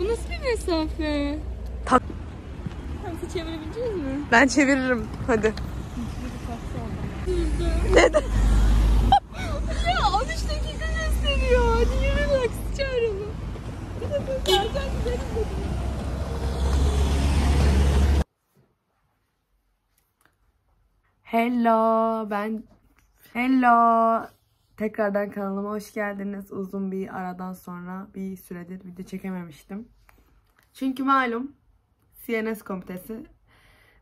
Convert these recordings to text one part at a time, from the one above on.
Bu nasıl bir mesafe? Ta- Nasıl çevirebileceğiz mi? Ben çeviririm. Hadi. Neden? ya 13 dakika gösteriyor. Hadi yürü taksi çağıralım. Bir de böyle erken gidelim dedim. Hello, ben Hello. Tekrardan kanalıma hoş geldiniz. Uzun bir aradan sonra bir süredir video çekememiştim. Çünkü malum CNS komitesi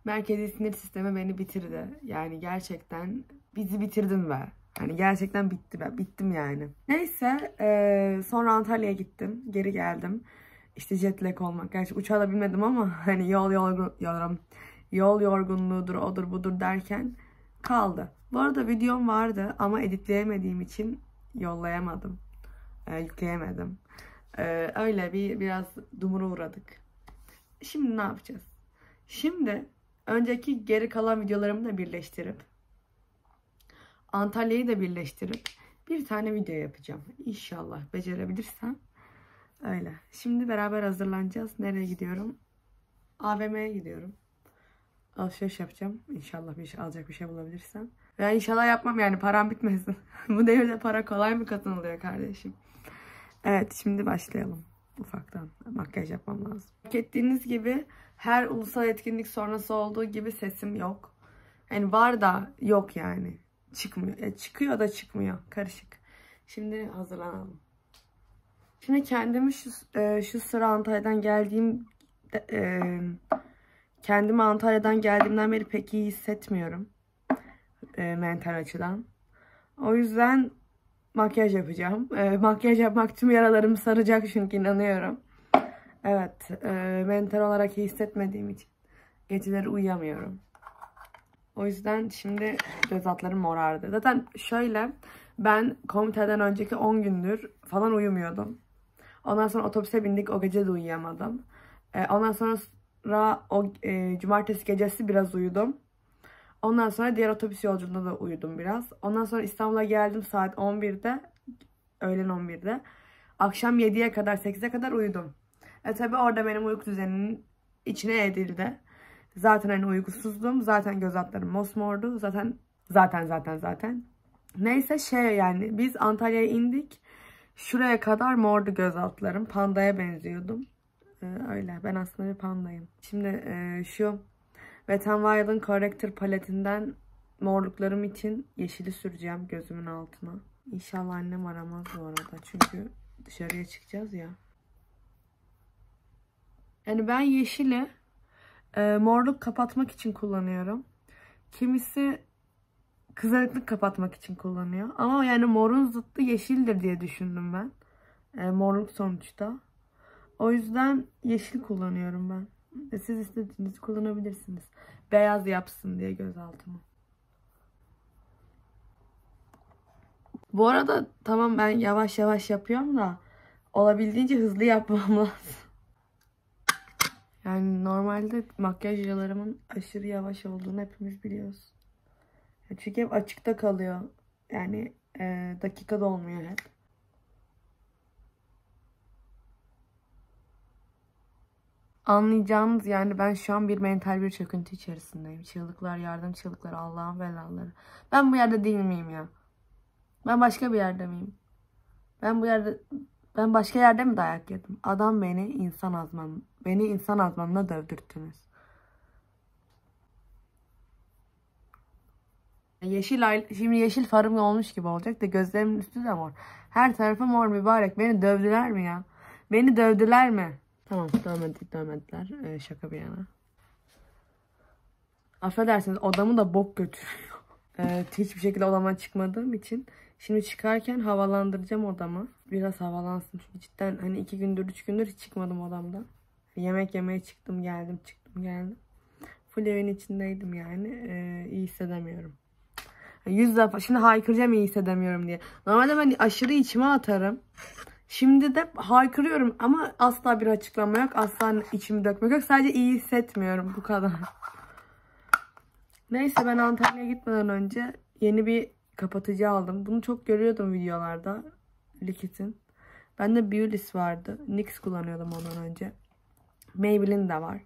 merkezi sinir sistemi beni bitirdi. Yani gerçekten bizi bitirdin be. Hani gerçekten bitti be. Bittim yani. Neyse eee, sonra Antalya'ya gittim. Geri geldim. İşte jet lag olmak. Gerçi uçağa da binmedim ama hani yol yorgun, yol, yol yorgunluğudur odur budur derken kaldı. Bu arada videom vardı ama editleyemediğim için yollayamadım. Ee, yükleyemedim. Ee, öyle bir biraz dumura uğradık. Şimdi ne yapacağız? Şimdi önceki geri kalan videolarımı da birleştirip Antalya'yı da birleştirip bir tane video yapacağım. İnşallah becerebilirsem. Öyle. Şimdi beraber hazırlanacağız. Nereye gidiyorum? AVM'ye gidiyorum. Alışveriş yapacağım. İnşallah bir şey alacak bir şey bulabilirsem. Ya inşallah yapmam yani param bitmesin. Bu devirde para kolay mı kazanılıyor kardeşim? Evet şimdi başlayalım. Ufaktan makyaj yapmam lazım. Fark ettiğiniz gibi her ulusal etkinlik sonrası olduğu gibi sesim yok. Yani var da yok yani. Çıkmıyor. E, çıkıyor da çıkmıyor. Karışık. Şimdi hazırlanalım. Şimdi kendimi şu, e, şu sıra Antalya'dan geldiğim e, kendimi Antalya'dan geldiğimden beri pek iyi hissetmiyorum. E, mental açıdan. O yüzden makyaj yapacağım. E, makyaj yapmak tüm yaralarımı saracak çünkü inanıyorum. Evet. E, mental olarak iyi hissetmediğim için geceleri uyuyamıyorum. O yüzden şimdi göz altlarım morardı. Zaten şöyle ben komiteden önceki 10 gündür falan uyumuyordum. Ondan sonra otobüse bindik. O gece de uyuyamadım. E, ondan sonra o e, cumartesi gecesi biraz uyudum. Ondan sonra diğer otobüs yolculuğunda da uyudum biraz. Ondan sonra İstanbul'a geldim saat 11'de. Öğlen 11'de. Akşam 7'ye kadar 8'e kadar uyudum. E tabi orada benim uyku düzeninin içine edildi. Zaten hani uykusuzdum. Zaten göz altlarım mosmordu. Zaten zaten zaten zaten. Neyse şey yani biz Antalya'ya indik. Şuraya kadar mordu göz altlarım. Pandaya benziyordum. Ee, öyle. Ben aslında bir pandayım. Şimdi e, şu Wet n Wild'ın Corrector paletinden morluklarım için yeşili süreceğim gözümün altına. İnşallah annem aramaz bu arada. Çünkü dışarıya çıkacağız ya. Yani ben yeşili e, morluk kapatmak için kullanıyorum. Kimisi kızarıklık kapatmak için kullanıyor. Ama yani morun zıttı yeşildir diye düşündüm ben. E, morluk sonuçta. O yüzden yeşil kullanıyorum ben. E, siz istediğinizi kullanabilirsiniz. Beyaz yapsın diye gözaltımı. Bu arada tamam ben yavaş yavaş yapıyorum da olabildiğince hızlı yapmam lazım. Yani normalde makyaj yıllarımın aşırı yavaş olduğunu hepimiz biliyoruz. Çünkü hep açıkta kalıyor. Yani e, dakika dolmuyor hep. Anlayacağınız yani ben şu an bir mental bir çöküntü içerisindeyim. Çığlıklar, yardım çığlıkları, Allah'ın belaları. Ben bu yerde değil miyim ya? Ben başka bir yerde miyim? Ben bu yerde ben başka yerde mi dayak yedim? Adam beni insan azman, beni insan azmanına dövdürttünüz. Yeşil ay- şimdi yeşil farım olmuş gibi olacak da gözlerimin üstü de mor. Her tarafı mor mübarek. Beni dövdüler mi ya? Beni dövdüler mi? Tamam dövmedik dövmediler. Ee, şaka bir yana. Affedersiniz odamı da bok götürüyor. Ee, hiçbir şekilde odama çıkmadığım için şimdi çıkarken havalandıracağım odamı. Biraz havalansın çünkü cidden hani iki gündür üç gündür hiç çıkmadım odamdan. Yemek yemeye çıktım geldim çıktım geldim. Full evin içindeydim yani. Ee, iyi hissedemiyorum. Yüz defa şimdi haykıracağım iyi hissedemiyorum diye. Normalde ben aşırı içime atarım. Şimdi de haykırıyorum ama asla bir açıklama yok. Asla içimi dökmek yok. Sadece iyi hissetmiyorum bu kadar. Neyse ben Antalya'ya gitmeden önce yeni bir kapatıcı aldım. Bunu çok görüyordum videolarda. Likit'in. Bende Beulis vardı. NYX kullanıyordum ondan önce. Maybelline de var.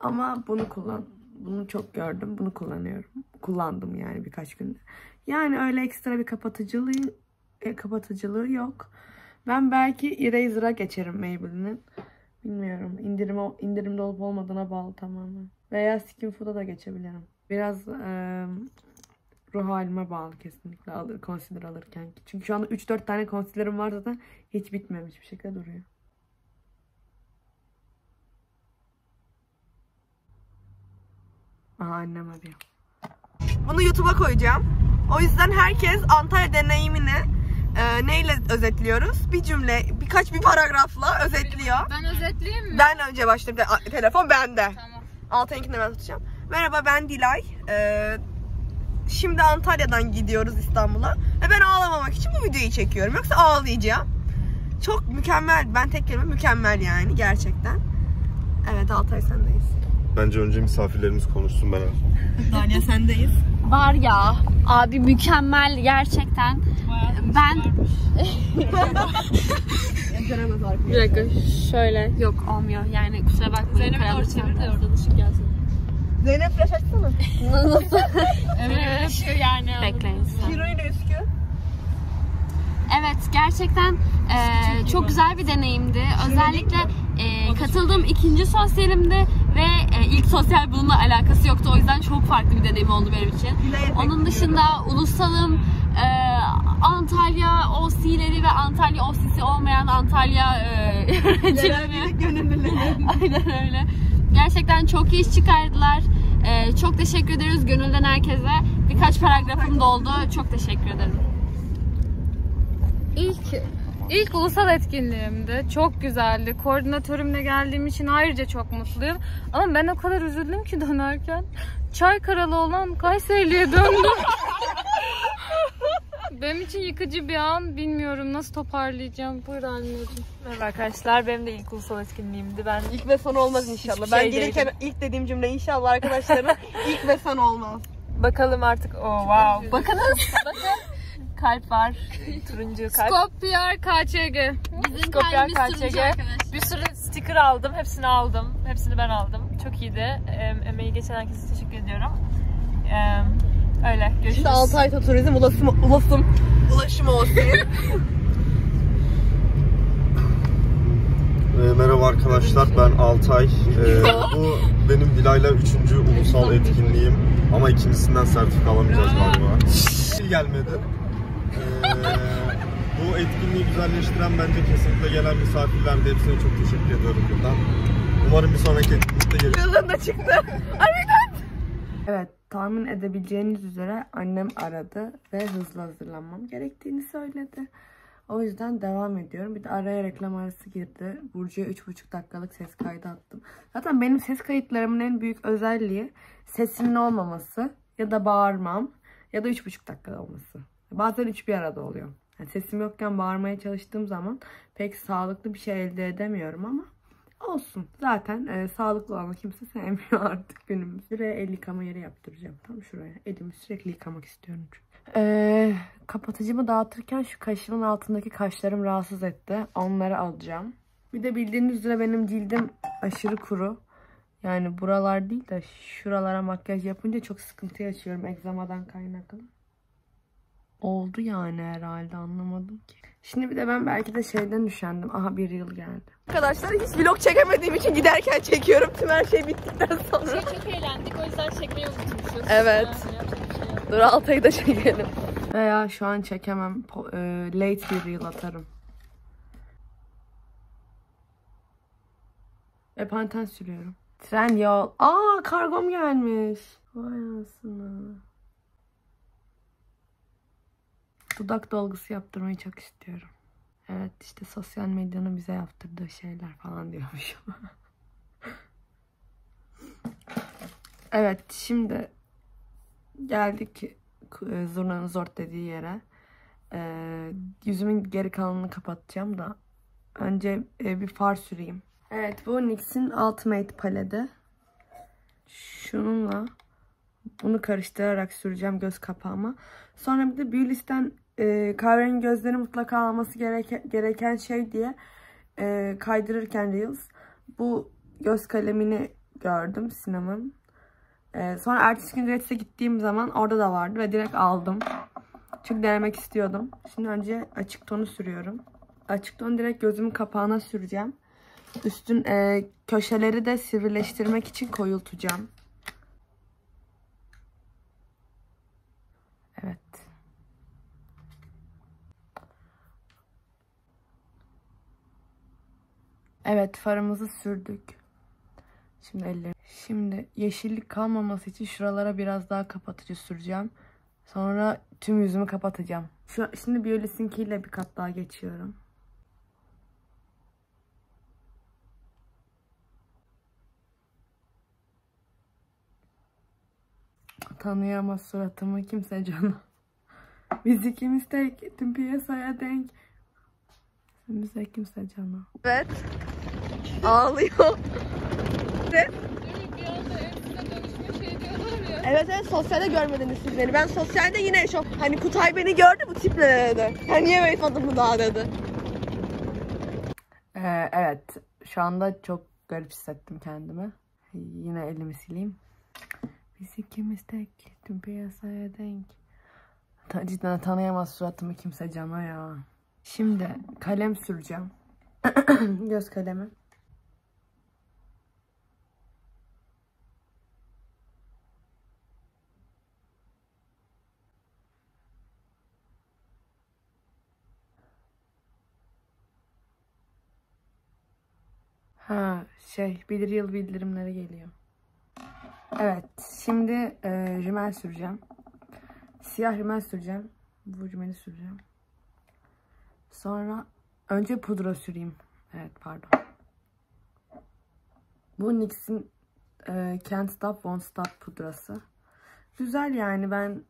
Ama bunu kullan bunu çok gördüm. Bunu kullanıyorum. Kullandım yani birkaç günde. Yani öyle ekstra bir kapatıcılığı e, kapatıcılığı yok. Ben belki Eraser'a geçerim Maybelline'in. Bilmiyorum. İndirim, indirimde olup olmadığına bağlı tamamen. Veya Skin Food'a da geçebilirim. Biraz eee ruh halime bağlı kesinlikle alır concealer alırken. Çünkü şu anda 3-4 tane concealer'ım var zaten hiç bitmemiş bir şekilde duruyor. Aha annem arıyor. Bunu YouTube'a koyacağım. O yüzden herkes Antalya deneyimini e, neyle özetliyoruz? Bir cümle, birkaç bir paragrafla özetliyor. Ben özetleyeyim mi? Ben önce başlayayım. De- telefon bende. Tamam. Altay'ınkini ben tutacağım. Merhaba ben Dilay. Ee, şimdi Antalya'dan gidiyoruz İstanbul'a. Ve ben ağlamamak için bu videoyu çekiyorum. Yoksa ağlayacağım. Çok mükemmel. Ben tek kelime mükemmel yani gerçekten. Evet Altay sendeyiz. Bence önce misafirlerimiz konuşsun ben. Danya sendeyiz. Var ya abi mükemmel gerçekten. Ben Göremez arkadaşlar. bir dakika şöyle yok olmuyor yani kusura bakmayın. Zeynep doğru çevir de oradan ışık gelsin. Zeynep flash açsana. Evet. Işığı yani. Bekleyin. Hiro ile Üskü. Evet gerçekten e, çok güzel bir deneyimdi. Özellikle e, katıldığım ikinci sosyalimdi ve e, ilk sosyal bununla alakası yoktu. O yüzden çok farklı bir deneyim oldu benim için. Onun dışında ulusalım, e, Antalya OC'leri ve Antalya OC'si olmayan Antalya e, yöneticileri. gönüllüleri. Aynen öyle. Gerçekten çok iyi iş çıkardılar. E, çok teşekkür ederiz gönülden herkese. Birkaç paragrafım da oldu. Çok teşekkür ederim. İlk ilk ulusal etkinliğimdi. Çok güzeldi. Koordinatörümle geldiğim için ayrıca çok mutluyum. Ama ben o kadar üzüldüm ki dönerken. Çaykaralı olan Kayseri'ye döndüm. Benim için yıkıcı bir an. Bilmiyorum nasıl toparlayacağım. Buyur anneciğim. Merhaba arkadaşlar. Benim de ilk ulusal etkinliğimdi. Ben İlk ve son olmaz inşallah. Hiçbir ben şey gelirken ilk dediğim cümle inşallah arkadaşlarım ilk ve son olmaz. bakalım artık. Oh wow. Bakınız. Bakın. Kalp var. Turuncu kalp. Skopyar KÇG. Bizim Skopya kalbimiz KÇG. Bir sürü sticker aldım. Hepsini aldım. Hepsini ben aldım. Çok iyiydi. Em, emeği geçen herkese teşekkür ediyorum. Öyle. Görüşürüz. Şimdi Altay'da turizm ulaşım, ulaşım, ulaşım olsun. Ee, merhaba arkadaşlar ben Altay. Ee, bu benim Dilay'la üçüncü ulusal etkinliğim. Ama ikincisinden sertifika alamayacağız galiba. Hiç gelmedi. Bu etkinliği güzelleştiren bence kesinlikle gelen misafirler de hepsine çok teşekkür ediyorum buradan. Umarım bir sonraki etkinlikte geliriz. Kızım da çıktı. Evet tahmin edebileceğiniz üzere annem aradı ve hızlı hazırlanmam gerektiğini söyledi. O yüzden devam ediyorum. Bir de araya reklam arası girdi. Burcu'ya 3,5 dakikalık ses kaydı attım. Zaten benim ses kayıtlarımın en büyük özelliği sesimin olmaması ya da bağırmam ya da 3,5 dakika olması. Bazen üç bir arada oluyor. Yani sesim yokken bağırmaya çalıştığım zaman pek sağlıklı bir şey elde edemiyorum ama Olsun. Zaten e, sağlıklı olanı kimse sevmiyor artık günümüz. Şuraya el yıkama yeri yaptıracağım. Tam şuraya. Elimi sürekli yıkamak istiyorum çünkü. E, kapatıcımı dağıtırken şu kaşımın altındaki kaşlarım rahatsız etti. Onları alacağım. Bir de bildiğiniz üzere benim cildim aşırı kuru. Yani buralar değil de şuralara makyaj yapınca çok sıkıntı yaşıyorum egzamadan kaynaklı. Oldu yani herhalde anlamadım ki. Şimdi bir de ben belki de şeyden üşendim. Aha bir yıl geldi. Arkadaşlar hiç vlog çekemediğim için giderken çekiyorum. Tüm her şey bittikten sonra. Çok eğlendik o yüzden çekmeyi unutmuşuz. Evet. Şey. Dur Altay'ı da çekelim. Veya şu an çekemem. E, late bir reel atarım. Ve panten sürüyorum. Tren yol. Aa kargom gelmiş. Vay anasını. Dudak dolgusu yaptırmayı çok istiyorum. Evet işte sosyal medyanın bize yaptırdığı şeyler falan diyormuşum. evet şimdi geldik e, zurnanın zort dediği yere. Ee, yüzümün geri kalanını kapatacağım da önce e, bir far süreyim. Evet bu NYX'in Ultimate paleti. Şununla bunu karıştırarak süreceğim göz kapağıma. Sonra bir de Beaulis'ten e, kahverengi gözleri mutlaka alması gereken, gereken şey diye e, kaydırırken Reels bu göz kalemini gördüm sinemın. E, sonra ertesi gün Reels'e gittiğim zaman orada da vardı ve direkt aldım. Çünkü denemek istiyordum. Şimdi önce açık tonu sürüyorum. Açık tonu direkt gözümün kapağına süreceğim. Üstün e, köşeleri de sivrileştirmek için koyultacağım. Evet. Evet farımızı sürdük. Şimdi ellerim. Şimdi yeşillik kalmaması için şuralara biraz daha kapatıcı süreceğim. Sonra tüm yüzümü kapatacağım. Şu, şimdi Biolis'inkiyle bir kat daha geçiyorum. Tanıyamaz suratımı kimse canım. Biz ikimiz tek tüm piyasaya denk. Bize kimse canım. Evet. Ağlıyor. Evet evet sosyalde görmediniz siz beni. Ben sosyalde yine çok hani Kutay beni gördü bu tiple dedi. Ya niye wait mı daha dedi. Ee, evet. Şu anda çok garip hissettim kendimi. Yine elimi sileyim. Biz ikimiz tek tüm piyasaya denk. Cidden tanıyamaz suratımı kimse cana ya. Şimdi kalem süreceğim. Göz kalemi. Ha şey bilir yıl bildirimleri geliyor. Evet şimdi e, rimel süreceğim. Siyah rimel süreceğim. Bu rimeli süreceğim. Sonra önce pudra süreyim. Evet pardon. Bu NYX'in e, Can't Stop Won't Stop pudrası. Güzel yani ben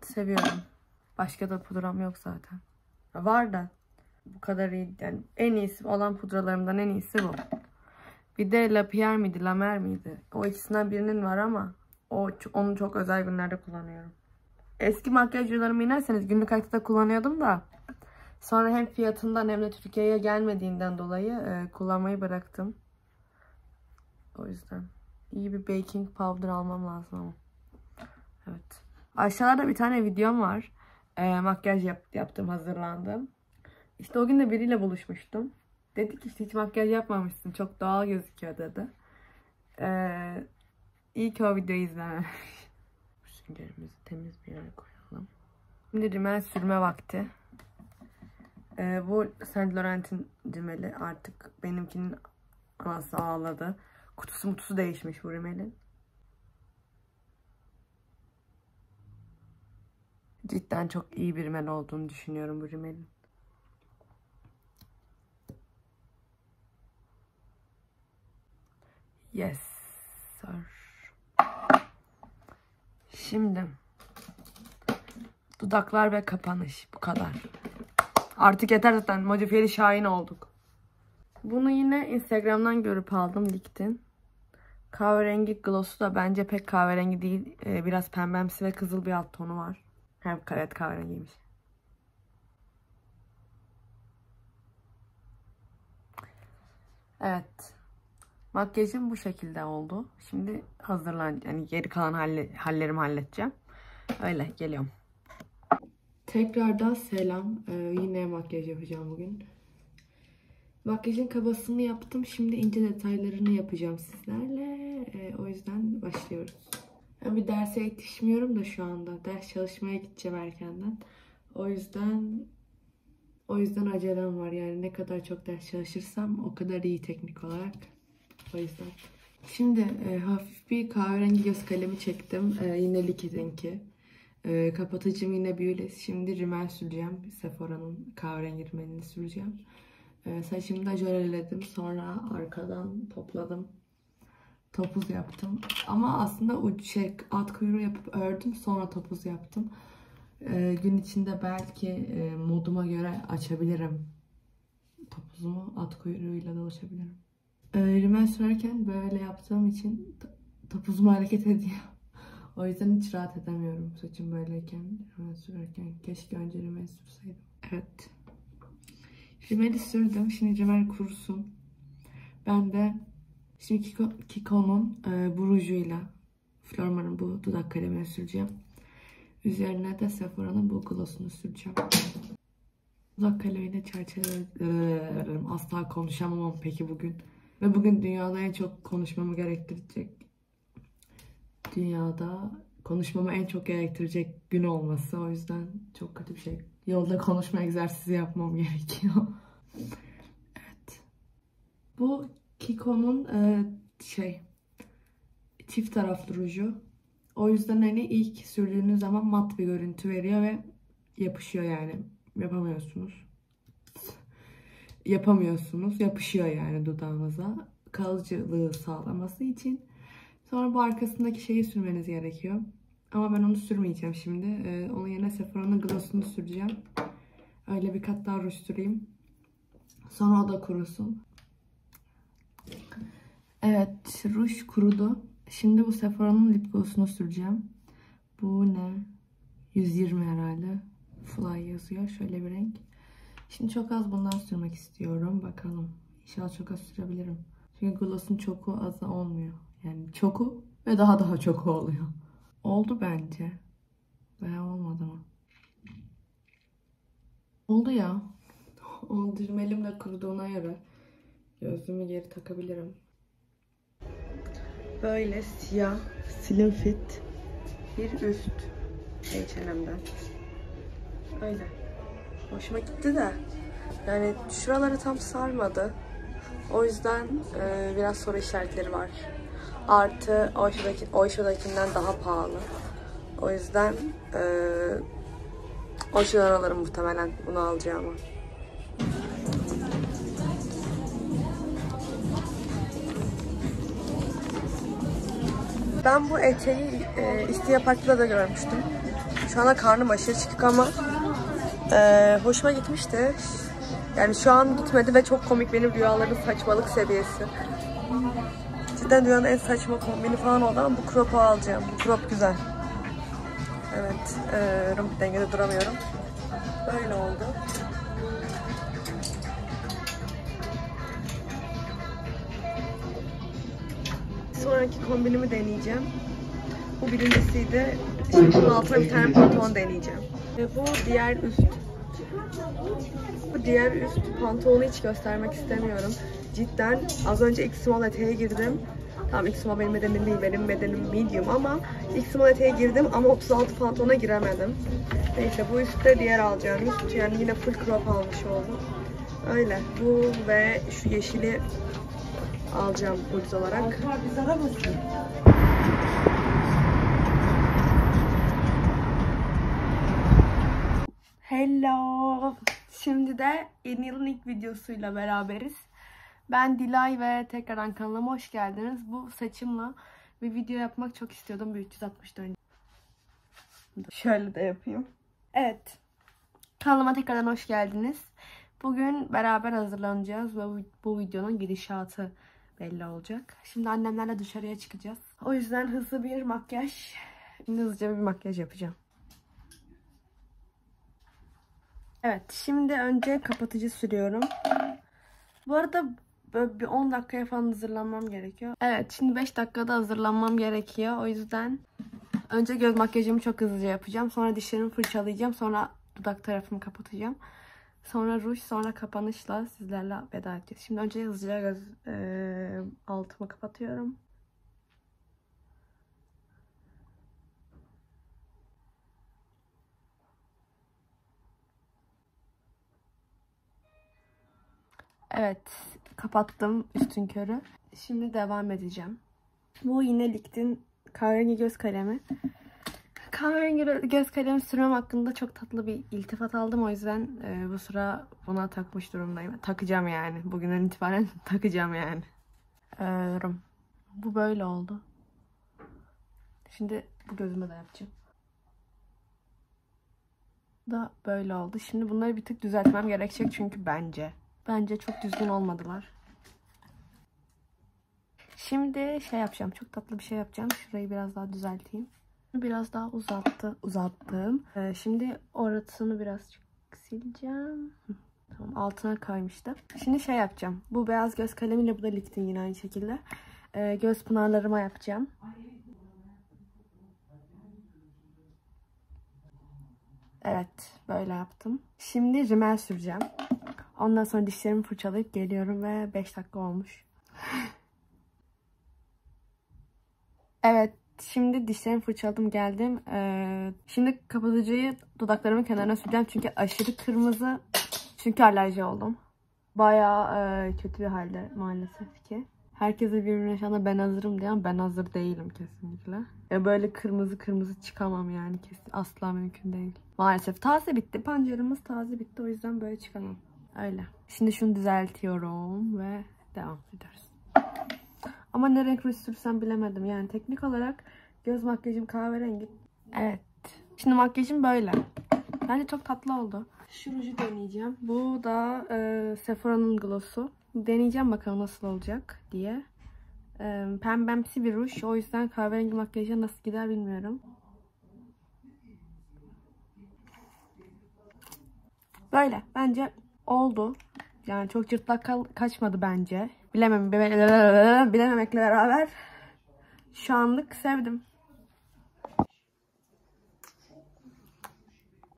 seviyorum. Başka da pudram yok zaten. Var da bu kadar iyi. Yani en iyisi olan pudralarımdan en iyisi bu. Bir de La Pierre miydi, La Mer miydi? O ikisinden birinin var ama o onu çok özel günlerde kullanıyorum. Eski makyajcılarımı inerseniz günlük hayatta kullanıyordum da sonra hem fiyatından hem de Türkiye'ye gelmediğinden dolayı e, kullanmayı bıraktım. O yüzden iyi bir baking powder almam lazım ama. Evet. Aşağıda bir tane videom var. E, makyaj yap, yaptım, hazırlandım. İşte o gün de biriyle buluşmuştum. Dedi ki işte hiç makyaj yapmamışsın. Çok doğal gözüküyor dedi. Ee, iyi ki o videoyu izlememiş. Süngerimizi temiz bir yere koyalım. Şimdi rimel sürme vakti. Ee, bu Saint Laurent'in rimeli artık benimkinin anası ağladı. Kutusu mutusu değişmiş bu rimelin. Cidden çok iyi bir rimel olduğunu düşünüyorum bu rimelin. Yes sir. Şimdi dudaklar ve kapanış bu kadar. Artık yeter zaten modifiyeli şahin olduk. Bunu yine Instagram'dan görüp aldım diktin. Kahverengi gloss'u da bence pek kahverengi değil. Ee, biraz pembemsi ve kızıl bir alt tonu var. Hem evet kahverengiymiş. Evet. Makyajım bu şekilde oldu. Şimdi hazırlan yani geri kalan halle, hallerimi halledeceğim. Öyle geliyorum. Tekrardan selam. Ee, yine makyaj yapacağım bugün. Makyajın kabasını yaptım. Şimdi ince detaylarını yapacağım sizlerle. Ee, o yüzden başlıyoruz. Ben bir derse yetişmiyorum da şu anda. Ders çalışmaya gideceğim erkenden. O yüzden o yüzden acelem var. Yani ne kadar çok ders çalışırsam o kadar iyi teknik olarak. O yüzden. Şimdi e, hafif bir kahverengi göz kalemi çektim. E, yine Liquid'inki. E, kapatıcım yine Biolis. Şimdi rimel süreceğim. Sephora'nın kahverengi rimelini süreceğim. E, saçımı da jöleledim. Sonra arkadan topladım. Topuz yaptım. Ama aslında uç şey, alt kuyruğu yapıp ördüm. Sonra topuz yaptım. E, gün içinde belki e, moduma göre açabilirim. Topuzumu at kuyruğuyla dolaşabilirim. E, rimel sürerken böyle yaptığım için topuzum hareket ediyor. O yüzden hiç rahat edemiyorum saçım böyleyken, hemen sürerken. Keşke önce rimel sürseydim. Evet. Rimeli sürdüm. Şimdi rimel kurusun. Ben de şimdi Kiko, Kiko'nun e, bu rujuyla Flormar'ın bu dudak kalemini süreceğim. Üzerine de Sephora'nın bu glossunu süreceğim. Dudak kalemiyle çerçevelerim. Asla konuşamam peki bugün. Ve bugün dünyada en çok konuşmamı gerektirecek dünyada konuşmamı en çok gerektirecek gün olması. O yüzden çok kötü bir şey. Yolda konuşma egzersizi yapmam gerekiyor. evet. Bu Kiko'nun e, şey çift taraflı ruju. O yüzden hani ilk sürdüğünüz zaman mat bir görüntü veriyor ve yapışıyor yani. Yapamıyorsunuz. Yapamıyorsunuz. Yapışıyor yani dudağınıza. Kalıcılığı sağlaması için. Sonra bu arkasındaki şeyi sürmeniz gerekiyor. Ama ben onu sürmeyeceğim şimdi. Ee, onun yerine Sephora'nın glossunu süreceğim. Öyle bir kat daha ruj süreyim. Sonra o da kurusun. Evet, ruj kurudu. Şimdi bu Sephora'nın lip glossunu süreceğim. Bu ne? 120 herhalde. Fly yazıyor. Şöyle bir renk. Şimdi çok az bundan sürmek istiyorum. Bakalım. İnşallah çok az sürebilirim. Çünkü gloss'un çoku azı olmuyor. Yani çoku ve daha daha çoku oluyor. Oldu bence. Veya olmadı mı? Oldu ya. Oldu. Elim de kuruduğuna göre gözlüğümü geri takabilirim. Böyle siyah slim fit bir üst H&M'den. Öyle. Hoşuma gitti de yani şuraları tam sarmadı. O yüzden e, biraz soru işaretleri var. Artı Oysho'daki, Oysho'dakinden daha pahalı. O yüzden e, Oysho'dan alırım muhtemelen bunu alacağımı. Ben bu eteği e, İstiya da görmüştüm. Şu anda karnım aşırı çıkık ama e, hoşuma gitmişti. Yani şu an gitmedi ve çok komik benim rüyaların saçmalık seviyesi. Cidden dünyanın en saçma kombini falan oldu ama bu crop'u alacağım. Bu crop güzel. Evet, e, rump dengede duramıyorum. Böyle oldu. Sonraki kombinimi deneyeceğim. Bu birincisiydi. Şimdi bunun altına bir tane pantolon deneyeceğim. Ve bu diğer üst. Bu diğer üst pantolonu hiç göstermek istemiyorum. Cidden az önce X small eteğe girdim. Tamam X small benim bedenim değil, benim bedenim medium ama X small eteğe girdim ama 36 pantolona giremedim. Neyse bu üstte diğer alacağım üst. Yani yine full crop almış oldum. Öyle. Bu ve şu yeşili alacağım bluz olarak. Hello. Şimdi de yeni yılın ilk videosuyla beraberiz. Ben Dilay ve tekrardan kanalıma hoş geldiniz. Bu saçımla bir video yapmak çok istiyordum bir 360 önce. Şöyle de yapayım. Evet. Kanalıma tekrardan hoş geldiniz. Bugün beraber hazırlanacağız ve bu, videonun gidişatı belli olacak. Şimdi annemlerle dışarıya çıkacağız. O yüzden hızlı bir makyaj, hızlıca bir makyaj yapacağım. Evet, şimdi önce kapatıcı sürüyorum. Bu arada böyle bir 10 dakikaya falan hazırlanmam gerekiyor. Evet, şimdi 5 dakikada hazırlanmam gerekiyor. O yüzden önce göz makyajımı çok hızlıca yapacağım. Sonra dişlerimi fırçalayacağım. Sonra dudak tarafımı kapatacağım. Sonra ruj, sonra kapanışla sizlerle veda edeceğiz. Şimdi önce hızlıca göz e, altımı kapatıyorum. Evet, kapattım üstün körü. Şimdi devam edeceğim. Bu yine Licht'in kahverengi göz kalemi. Kahverengi göz kalemi sürmem hakkında çok tatlı bir iltifat aldım. O yüzden e, bu sıra buna takmış durumdayım. Takacağım yani. Bugünden itibaren takacağım yani. Ee, bu böyle oldu. Şimdi bu gözüme de yapacağım. Da böyle oldu. Şimdi bunları bir tık düzeltmem gerekecek çünkü bence. Bence çok düzgün olmadılar. Şimdi şey yapacağım. Çok tatlı bir şey yapacağım. Şurayı biraz daha düzelteyim. Biraz daha uzattı, uzattım. Ee, şimdi orasını birazcık sileceğim. Tamam altına kaymıştı. Şimdi şey yapacağım. Bu beyaz göz kalemiyle bu da lifting yine aynı şekilde. Ee, göz pınarlarıma yapacağım. Evet böyle yaptım. Şimdi rimel süreceğim. Ondan sonra dişlerimi fırçalayıp geliyorum ve 5 dakika olmuş. Evet şimdi dişlerimi fırçaladım geldim. Ee, şimdi kapatıcıyı dudaklarımın kenarına süreceğim çünkü aşırı kırmızı. Çünkü alerji oldum. Bayağı e, kötü bir halde maalesef ki. Herkese birbirine şu anda ben hazırım diyen ben hazır değilim kesinlikle. Ya böyle kırmızı kırmızı çıkamam yani kesin asla mümkün değil. Maalesef taze bitti. Pancarımız taze bitti o yüzden böyle çıkamam. Öyle. Şimdi şunu düzeltiyorum ve devam ediyoruz. Ama ne renk ruj sürsem bilemedim. Yani teknik olarak göz makyajım kahverengi. Evet. Şimdi makyajım böyle. Bence çok tatlı oldu. Şu ruju deneyeceğim. Bu da e, Sephora'nın gloss'u. Deneyeceğim bakalım nasıl olacak diye. E, pembemsi bir ruj. O yüzden kahverengi makyaja nasıl gider bilmiyorum. Böyle. Bence oldu. Yani çok cırtlak kaçmadı bence. Bilemem, bilememekle beraber şu anlık sevdim.